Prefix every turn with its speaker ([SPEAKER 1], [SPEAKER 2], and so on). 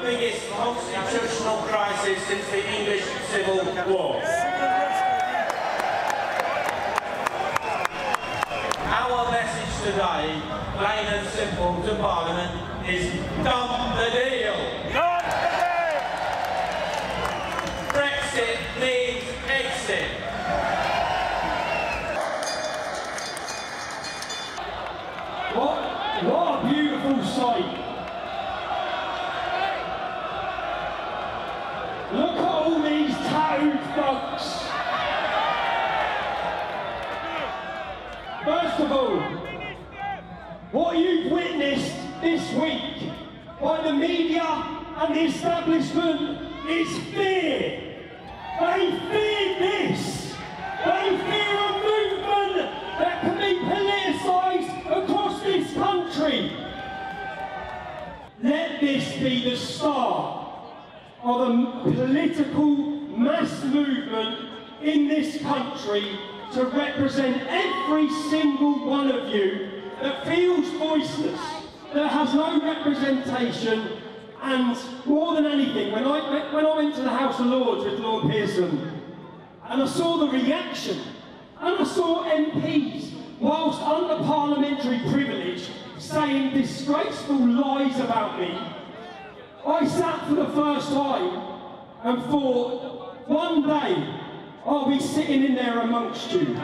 [SPEAKER 1] the biggest, constitutional crisis since the English Civil War. Our message today, plain and simple, to Parliament is dump the deal. Dump the deal! Brexit needs exit.
[SPEAKER 2] What, what a beautiful sight. First of all, what you've witnessed this week by the media and the establishment is fear. They fear this. They fear a movement that can be politicised across this country. Let this be the start of a political mass movement in this country to represent every single one of you that feels voiceless, that has no representation, and more than anything, when I, when I went to the House of Lords with Lord Pearson, and I saw the reaction, and I saw MPs, whilst under parliamentary privilege, saying disgraceful lies about me, I sat for the first time and thought, one day I'll be sitting in there amongst you.